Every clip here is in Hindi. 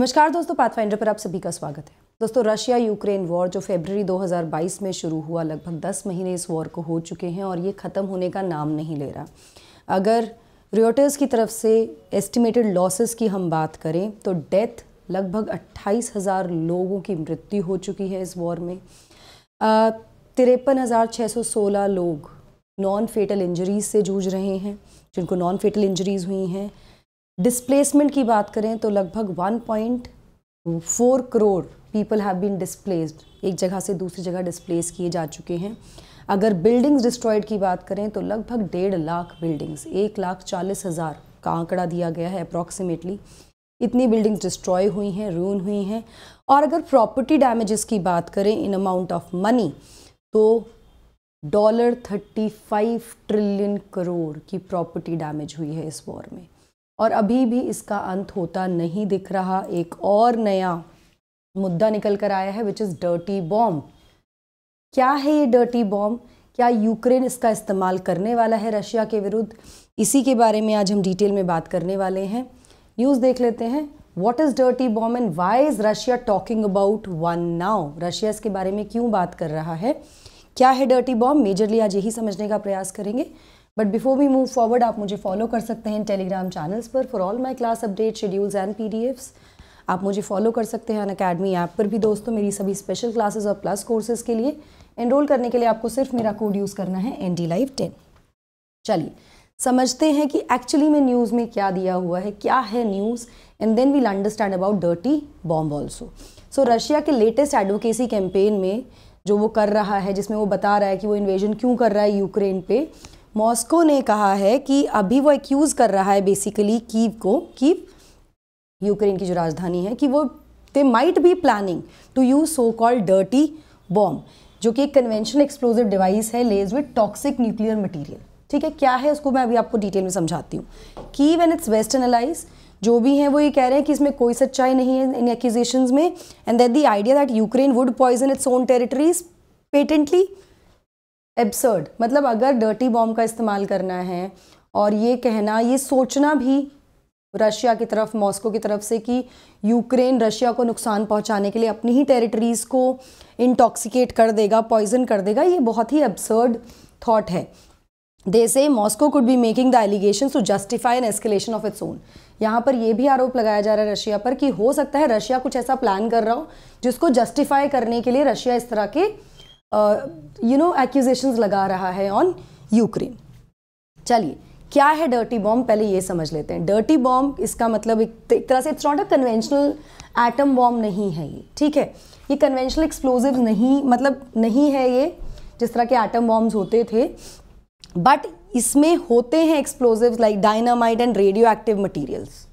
नमस्कार दोस्तों पाथफाइंडर पर आप सभी का स्वागत है। दोस्तों रशिया यूक्रेन वॉर जो फरवरी 2022 में शुरू हुआ, लगभग 10 महीने इस वॉर को हो चुके हैं और ये ख़त्म होने का नाम नहीं ले रहा। अगर रियोटर्स की तरफ़ से एस्टिमेटेड लॉसेस की हम बात करें तो डेथ लगभग अट्ठाईस हज़ार लोगों की मृत्यु हो चुकी है इस वॉर में। तिरपन हज़ार छः सौ सोलह लोग नॉन फेटल इंजरीज से जूझ रहे हैं, जिनको नॉन फेटल इंजरीज हुई हैं। डिस्प्लेसमेंट की बात करें तो लगभग 1.4 crore people have been displaced एक जगह से दूसरी जगह डिस्प्लेस किए जा चुके हैं। अगर बिल्डिंग्स डिस्ट्रॉयड की बात करें तो लगभग डेढ़ लाख बिल्डिंग्स एक लाख चालीस हज़ार का आंकड़ा दिया गया है अप्रॉक्सीमेटली इतनी बिल्डिंग्स डिस्ट्रॉय हुई हैं रून हुई हैं। और अगर प्रॉपर्टी डैमेजेस की बात करें इन अमाउंट ऑफ़ मनी तो dollar thirty five trillion crore की प्रॉपर्टी डैमेज हुई है इस वॉर में। और अभी भी इसका अंत होता नहीं दिख रहा। एक और नया मुद्दा निकल कर आया है विच इज़ डर्टी बॉम्ब क्या है ये डर्टी बॉम्ब क्या यूक्रेन इसका इस्तेमाल करने वाला है रशिया के विरुद्ध? इसी के बारे में आज हम डिटेल में बात करने वाले हैं। न्यूज़ देख लेते हैं। What is dirty bomb and why is Russia talking about one now Russia इसके बारे में क्यों बात कर रहा है? क्या है डर्टी बॉम्ब मेजरली आज यही समझने का प्रयास करेंगे। But before we move forward आप मुझे फॉलो कर सकते हैं टेलीग्राम चैनल्स पर for all my class update schedules and P आप मुझे फॉलो कर सकते हैं अन अकेडमी ऐप पर भी दोस्तों मेरी सभी स्पेशल क्लासेस और प्लस कोर्सेज के लिए. एनरोल करने के लिए आपको सिर्फ़ मेरा कोड यूज़ करना है एन डी लाइव टेन चलिए, समझते हैं कि एक्चुअली में न्यूज़ में क्या दिया हुआ है, क्या है news and then we'll understand about dirty bomb also so Russia के लेटेस्ट एडवोकेसी कैंपेन में जो वो कर रहा है, जिसमें वो बता रहा है कि वो इन्वेजन क्यों कर रहा है यूक्रेन पे मॉस्को ने कहा है कि अभी वो एक्यूज़ कर रहा है बेसिकली कीव को कीव यूक्रेन की जो राजधानी है कि वो they might be planning to use so called dirty bomb जो कि एक कन्वेंशनल एक्सप्लोजिव डिवाइस है laced with toxic nuclear material ठीक है, क्या है उसको मैं अभी आपको डिटेल में समझाती हूँ। Kyiv and its west allies जो भी हैं वो ये कह रहे हैं कि इसमें कोई सच्चाई नहीं है इन एक्यूजेशन में and that the idea that Ukraine would poison its own territories patently absurd मतलब अगर डर्टी बॉम्ब का इस्तेमाल करना है और ये कहना, ये सोचना भी रशिया की तरफ़, मॉस्को की तरफ़ से कि यूक्रेन रशिया को नुकसान पहुँचाने के लिए अपनी ही टेरिटरीज़ को इंटॉक्सिकेट कर देगा पॉइजन कर देगा, ये बहुत ही एब्सर्ड थॉट है। They say Moscow could be making the allegation to justify an escalation of its own यहाँ पर यह भी आरोप लगाया जा रहा है रशिया पर कि हो सकता है रशिया कुछ ऐसा प्लान कर रहा हो जिसको जस्टिफाई करने के लिए रशिया इस तरह के यू नो एक्यूजेशंस लगा रहा है ऑन यूक्रेन चलिए क्या है डर्टी बॉम्ब पहले ये समझ लेते हैं. डर्टी बॉम्ब इसका मतलब एक, एक तरह से it's not a conventional atom bomb नहीं है ये ठीक है? ये कन्वेंशनल एक्सप्लोजिव नहीं मतलब नहीं है ये जिस तरह के एटम बॉम्ब्स होते थे. बट इसमें होते हैं explosive like dynamite and radioactive materials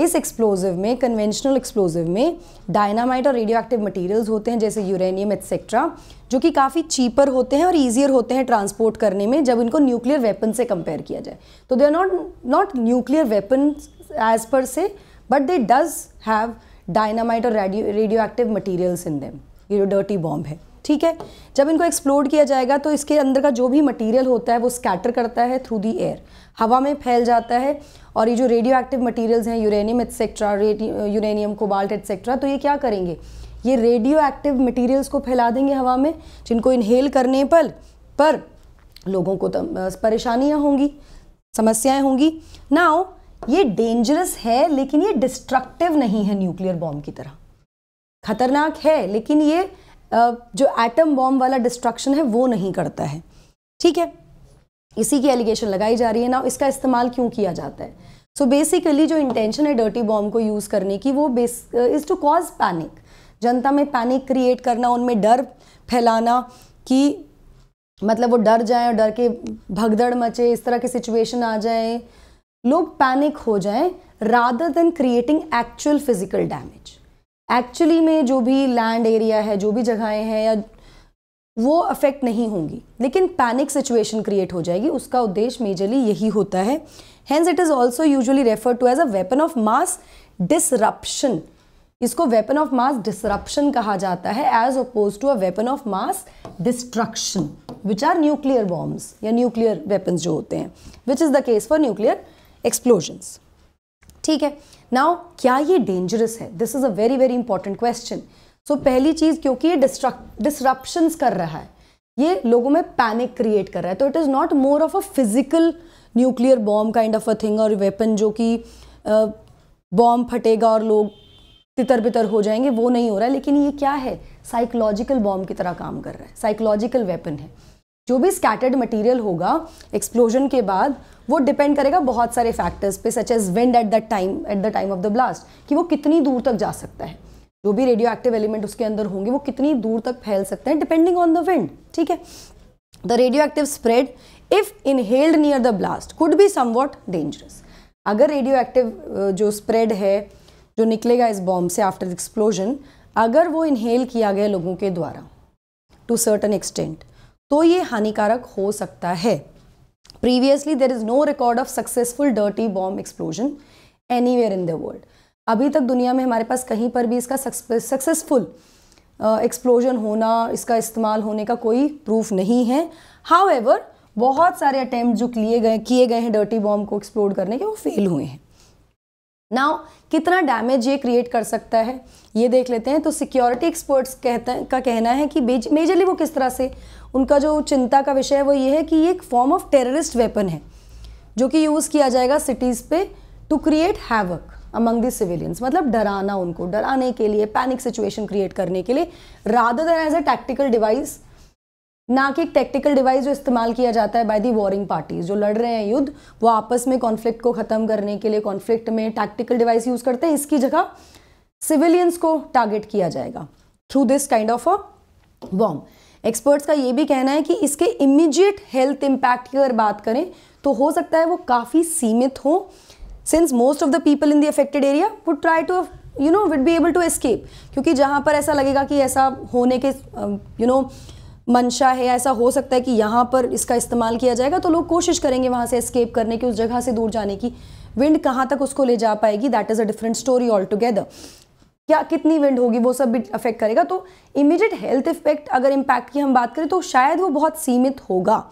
इस एक्सप्लोजिव में कन्वेंशनल एक्सप्लोजिव में डायनामाइट और रेडियो एक्टिव मटीरियल्स होते हैं, जैसे यूरेनियम एट्सेट्रा जो कि काफ़ी चीपर होते हैं और ईजियर होते हैं ट्रांसपोर्ट करने में जब इनको न्यूक्लियर वेपन से कंपेयर किया जाए। तो they are not not nuclear weapon as per se but they does have dynamite और radio active materials in them ये जो डर्टी बॉम्ब है। ठीक है? जब इनको एक्सप्लोड किया जाएगा तो इसके अंदर का जो भी मटेरियल होता है, वो स्कैटर करता है थ्रू दी एयर हवा में फैल जाता है और ये जो रेडियो एक्टिव मटीरियल्स हैं uranium etcetera uranium cobalt etcetera तो ये क्या करेंगे? ये रेडियो एक्टिव मटीरियल्स को फैला देंगे हवा में, जिनको इनहेल करने पर पर लोगों को परेशानियाँ होंगी, समस्याएँ होंगी। नाउ ये डेंजरस है, लेकिन ये डिस्ट्रक्टिव नहीं है न्यूक्लियर बॉम्ब की तरह। खतरनाक है, लेकिन ये जो एटम बॉम्ब वाला डिस्ट्रक्शन है, वो नहीं करता है। ठीक है? इसी की एलिगेशन लगाई जा रही है। ना इसका इस्तेमाल क्यों किया जाता है? सो so बेसिकली जो इंटेंशन है डर्टी बॉम्ब को यूज़ करने की, वो base is to cause panic जनता में पैनिक क्रिएट करना, उनमें डर फैलाना कि मतलब वो डर जाए और डर के भगदड़ मचे, इस तरह की सिचुएशन आ जाए। लोग पैनिक हो जाएँ rather than creating actual physical damage actually में जो भी लैंड एरिया है, जो भी जगहें हैं, या वो अफेक्ट नहीं होंगी। लेकिन पैनिक सिचुएशन क्रिएट हो जाएगी। उसका उद्देश्य मेजरली यही होता है। Hence it is also usually refer to as a weapon of mass disruption इसको वेपन ऑफ़ मास डिसरप्शन कहा जाता है as oppose to a weapon of mass destruction which are nuclear bombs या न्यूक्लियर वेपन्स जो होते हैं which is the case for nuclear explosions ठीक है? नाउ क्या ये डेंजरस है? This is a very very important question so पहली चीज़, क्योंकि ये डिस्ट्रप्शंस कर रहा है, ये लोगों में पैनिक क्रिएट कर रहा है तो it is not more of a physical nuclear bomb kind of a thing और वेपन जो कि बॉम्ब फटेगा और लोग तितर बितर हो जाएँगे, वो नहीं हो रहा है, लेकिन ये क्या है? साइकोलॉजिकल बॉम्ब की तरह काम कर रहा है साइकोलॉजिकल वेपन है। जो भी स्कैटर्ड मटेरियल होगा एक्सप्लोजन के बाद, वो डिपेंड करेगा बहुत सारे फैक्टर्स पे such as wind at the time at the time of the blast कि वो कितनी दूर तक जा सकता है। जो भी रेडियो एक्टिव एलिमेंट उसके अंदर होंगे, वो कितनी दूर तक फैल सकते हैं डिपेंडिंग ऑन द विंड ठीक है? The radioactive spread if inhaled near the blast could be somewhat dangerous अगर रेडियो एक्टिव जो स्प्रेड है, जो निकलेगा इस बॉम्ब से आफ्टर एक्सप्लोजन अगर वो इनहेल किया गया लोगों के द्वारा टू सर्टन एक्सटेंट तो ये हानिकारक हो सकता है। Previously there is no record of successful dirty bomb explosion anywhere in the world अभी तक दुनिया में हमारे पास कहीं पर भी इसका सक्सेसफुल एक्सप्लोजन uh, होना इसका इस्तेमाल होने का कोई प्रूफ नहीं है। हाउ बहुत सारे अटैम्प्ट जो किए गए किए गए हैं डर्टी बॉम्ब को एक्सप्लोर करने के वो फेल हुए हैं। नाउ कितना डैमेज ये क्रिएट कर सकता है? ये देख लेते हैं तो सिक्योरिटी एक्सपर्ट्स कहते हैं, का कहना है कि मेजरली वो किस तरह से? उनका जो चिंता का विषय है वो ये है कि ये एक फॉर्म ऑफ़ टेररिस्ट वेपन है, जो कि यूज़ किया जाएगा सिटीज़ पे to create havoc among the civilians मतलब डराना उनको, डराने के लिए पैनिक सिचुएशन क्रिएट करने के लिए rather than as a tactical device ना कि एक टेक्टिकल डिवाइस जो इस्तेमाल किया जाता है बाय दी वॉरिंग पार्टीज़ जो लड़ रहे हैं युद्ध वो आपस में कॉन्फ्लिक्ट को ख़त्म करने के लिए कॉन्फ्लिक्ट में टैक्टिकल डिवाइस यूज़ करते हैं। इसकी जगह सिविलियंस को टारगेट किया जाएगा through this kind of a bomb experts का ये भी कहना है कि इसके इमीडिएट हेल्थ इम्पैक्ट की अगर बात करें तो हो सकता है वो काफ़ी सीमित हो। Since most of the people in the affected area would try to you know would be able to escape क्योंकि जहाँ पर ऐसा लगेगा कि ऐसा होने के यू uh, नो मंशा है, ऐसा हो सकता है कि यहाँ पर इसका इस्तेमाल किया जाएगा तो लोग कोशिश करेंगे वहाँ से एस्केप करने की, उस जगह से दूर जाने की। विंड कहाँ तक उसको ले जा पाएगी? That is a different story altogether क्या कितनी विंड होगी, वो सब भी अफेक्ट करेगा। तो इमीडिएट हेल्थ इफ़ेक्ट अगर इम्पैक्ट की हम बात करें तो शायद वो बहुत सीमित होगा।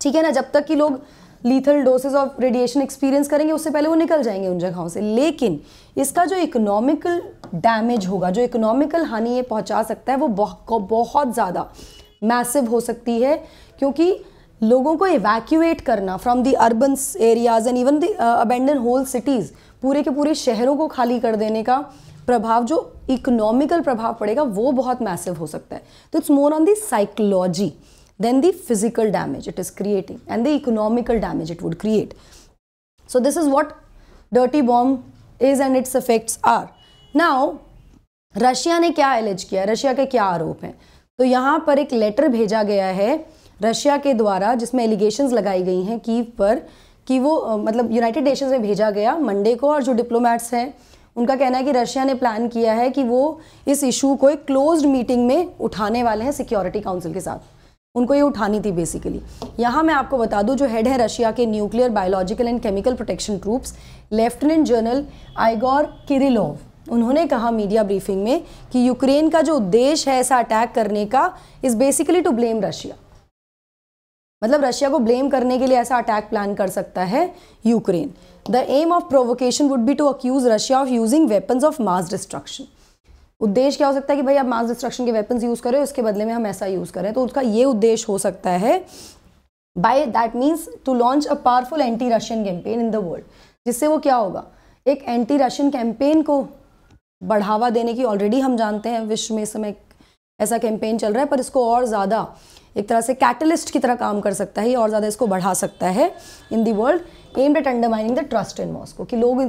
ठीक है ना? जब तक कि लोग lethal dosage of radiation experience करेंगे, उससे पहले वो निकल जाएँगे उन जगहों से। लेकिन इसका जो इकोनॉमिकल डैमेज होगा, जो इकोनॉमिकल हानि ये पहुँचा सकता है, वो बहुत बहुत ज़्यादा मैसिव हो सकती है, क्योंकि लोगों को इवैक्यूएट करना from the urban areas and even the abandon whole cities पूरे के पूरे शहरों को खाली कर देने का प्रभाव, जो इकोनॉमिकल प्रभाव पड़ेगा, वो बहुत मैसिव हो सकता है। तो it's more on the psychology than the physical damage it is creating and the economical damage it would create so this is what dirty bomb is and its effects are now Russia ने क्या एलिज किया? रशिया के क्या आरोप हैं? तो यहाँ पर एक लेटर भेजा गया है रशिया के द्वारा, जिसमें एलिगेशंस लगाई गई हैं कीव पर, कि वो मतलब यूनाइटेड नेशंस में भेजा गया मंडे को और जो डिप्लोमेट्स हैं, उनका कहना है कि रशिया ने प्लान किया है कि वो इस इशू को एक क्लोज्ड मीटिंग में उठाने वाले हैं सिक्योरिटी काउंसिल के साथ। उनको ये उठानी थी बेसिकली यहाँ मैं आपको बता दूँ, जो हेड है रशिया के nuclear biological and chemical protection troops lieutenant general Igor Kirillov उन्होंने कहा मीडिया ब्रीफिंग में कि यूक्रेन का जो उद्देश्य है ऐसा अटैक करने का is basically to blame Russia. मतलब रशिया को ब्लेम करने के लिए ऐसा अटैक प्लान कर सकता है Ukraine the aim of provocation would be to accuse Russia of using weapons of mass destruction उद्देश्य क्या हो सकता है कि भाई आप मास डिस्ट्रक्शन के वेपन्स यूज़ करें, उसके बदले में हम ऐसा यूज़ करें। तो उसका ये उद्देश्य हो सकता है by that means to launch a powerful anti Russian campaign in the world जिससे वो क्या होगा? एक एंटी रशियन कैंपेन को बढ़ावा देने की ऑलरेडी हम जानते हैं, विश्व में इस समय ऐसा कैंपेन चल रहा है, पर इसको और ज़्यादा एक तरह से कैटलिस्ट की तरह काम कर सकता है और ज़्यादा इसको बढ़ा सकता है in the world aimed at undermining the trust in Moscow कि लोग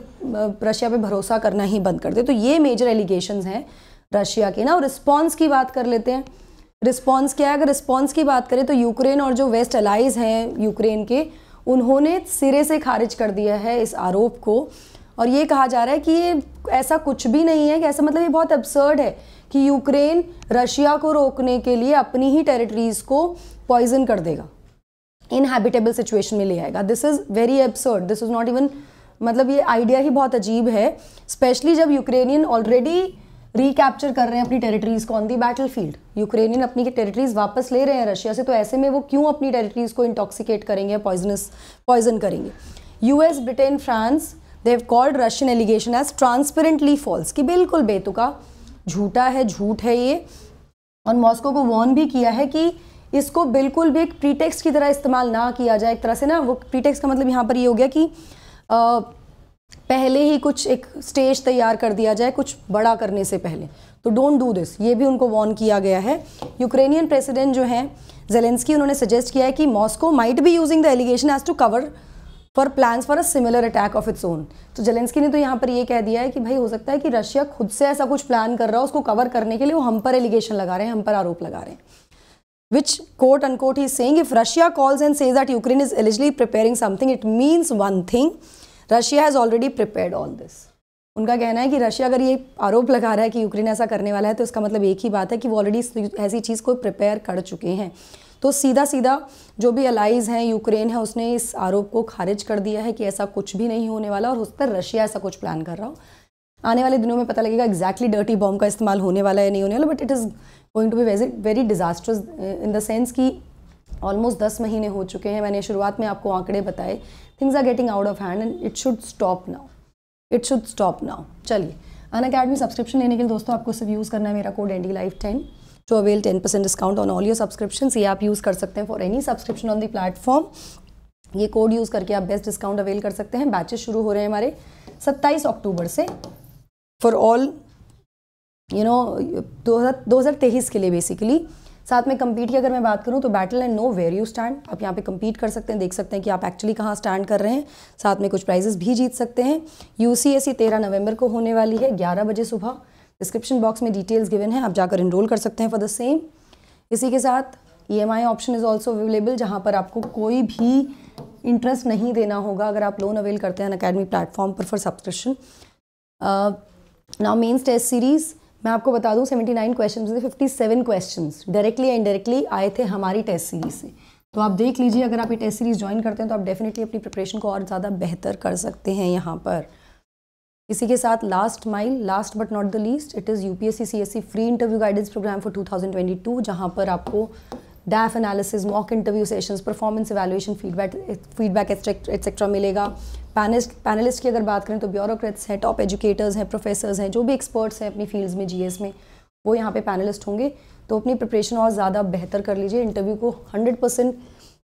रशिया पे भरोसा करना ही बंद कर दे। तो ये मेजर एलिगेशन हैं रशिया के। ना और रिस्पॉन्स की बात कर लेते हैं। रिस्पॉन्स क्या है? अगर रिस्पॉन्स की बात करें तो यूक्रेन और जो वेस्ट अलाइज हैं यूक्रेन के, उन्होंने सिरे से खारिज कर दिया है इस आरोप को। और ये कहा जा रहा है कि ये ऐसा कुछ भी नहीं है कि ऐसा मतलब ये बहुत अब्सर्ड है कि यूक्रेन रशिया को रोकने के लिए अपनी ही टेरिटरीज को पॉइजन कर देगा। इनहेबिटेबल सिचुएशन में ले आएगा। This is very absurd this is not even मतलब ये आइडिया ही बहुत अजीब है स्पेशली जब यूक्रेनियन ऑलरेडी रिकैप्चर कर रहे हैं अपनी टेरिटरीज को on the battlefield Ukrainian अपनी टेरिटरीज वापस ले रहे हैं रशिया से तो ऐसे में वो क्यों अपनी टेरिटरीज को इंटॉक्सिकेट करेंगे पॉइजनस पॉइजन करेंगे? US Britain France they have called Russian allegation as transparently false कि बिल्कुल बेतुका झूठा है, झूठ है ये। और मॉस्को को वॉर्न भी किया है कि इसको बिल्कुल भी एक प्रीटेक्स की तरह इस्तेमाल ना किया जाए। एक तरह से ना वो प्रीटेक्स का मतलब यहाँ पर ये हो गया कि आ, पहले ही कुछ एक स्टेज तैयार कर दिया जाए कुछ बड़ा करने से पहले। तो डोंट डू दिस ये भी उनको वॉर्न किया गया है। यूक्रेनियन प्रेसिडेंट जो है जेलेंस्की उन्होंने सजेस्ट किया है कि Moscow might be using the allegation as to cover for plans for a similar attack of its own तो जेलेंस्की ने तो यहाँ पर ये कह दिया है कि भाई हो सकता है कि रशिया खुद से ऐसा कुछ प्लान कर रहा है उसको कवर करने के लिए वो हम पर एलिगेशन लगा रहे हैं हम पर आरोप लगा रहे हैं। Which quote unquote he's saying if Russia calls and says that Ukraine is allegedly preparing something, it means one thing. Russia has already prepared all this. उनका कहना है कि रशिया अगर ये आरोप लगा रहा है कि यूक्रेन ऐसा करने वाला है तो इसका मतलब एक ही बात है कि वो ऑलरेडी ऐसी चीज़ को प्रिपेयर कर चुके हैं। तो सीधा सीधा जो भी अलाइज हैं यूक्रेन है उसने इस आरोप को खारिज कर दिया है कि ऐसा कुछ भी नहीं होने वाला और उस पर रशिया ऐसा कुछ प्लान कर रहा हो। आने वाले दिनों में पता लगेगा एक्जैक्टली डर्टी बॉम्ब का इस्तेमाल होने वाला है नहीं होने वाला but it is going to be very very disasters in the sense कि ऑलमोस्ट दस महीने हो चुके हैं। मैंने शुरुआत में आपको आंकड़े बताए। Things are getting out of hand and it should stop now it should stop now चलिए। अन अकेडमी सब्सक्रिप्शन लेने के लिए दोस्तों आपको सिर्फ़ यूज़ करना है मेरा code Andy life ten to avail ten percent discount on all your subscription ये आप यूज़ कर सकते हैं for any subscription on the platform ये कोड यूज़ करके आप बेस्ट डिस्काउंट अवेल कर सकते हैं। बैचेस शुरू हो रहे हैं हमारे 27 अक्टूबर से। फॉर ऑल यू नो दो हज़ार तेईस के लिए बेसिकली साथ में कम्पीट की अगर मैं बात करूँ तो battle and know where you stand आप यहाँ पे कम्पीट कर सकते हैं, देख सकते हैं कि आप एक्चुअली कहाँ स्टैंड कर रहे हैं। साथ में कुछ प्राइजेस भी जीत सकते हैं। यू सी एस तेरह नवंबर को होने वाली है, ग्यारह बजे सुबह। डिस्क्रिप्शन बॉक्स में डिटेल्स गिवन है, आप जाकर इनरोल कर सकते हैं फॉर द सेम इसी के साथ E M I option is also available जहाँ पर आपको कोई भी इंटरेस्ट नहीं देना होगा अगर आप लोन अवेल करते हैं अकेडमी प्लेटफॉर्म पर for subscription now mains test series मैं आपको बता दूँ 79 क्वेश्चन में से 57 क्वेश्चन डायरेक्टली या इनडायरेक्टली आए थे हमारी टेस्ट सीरीज़ से। तो आप देख लीजिए, अगर आप ये टेस्ट सीरीज़ ज्वाइन करते हैं तो आप डेफिनेटली अपनी प्रिपरेशन को और ज़्यादा बेहतर कर सकते हैं यहाँ पर। इसी के साथ last mile last but not the least it is UPSC CSC free interview guidance program for 2022 जहाँ पर आपको DAF analysis mock interview sessions performance evaluation feedback feedback etcetera मिलेगा। पैनलिस्ट की अगर बात करें तो ब्यूरोक्रेट्स हैं टॉप एजुकेटर्स हैं प्रोफेसर्स हैं जो भी एक्सपर्ट्स हैं अपनी फील्ड्स में जीएस में वो यहाँ पे पैनलिस्ट होंगे तो अपनी प्रिपरेशन और ज़्यादा बेहतर कर लीजिए इंटरव्यू को हंड्रेड परसेंट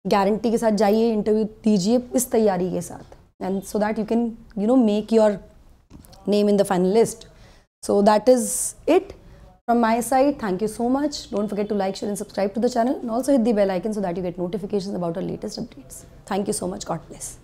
गारंटी के साथ जाइए इंटरव्यू दीजिए इस तैयारी के साथ and so that you can you know make your name in the finalist so that is it from my side thank you so much Don't forget to like share, and subscribe to the channel and also hit the bell icon so that you get notifications about our latest updates. Thank you so much. God bless.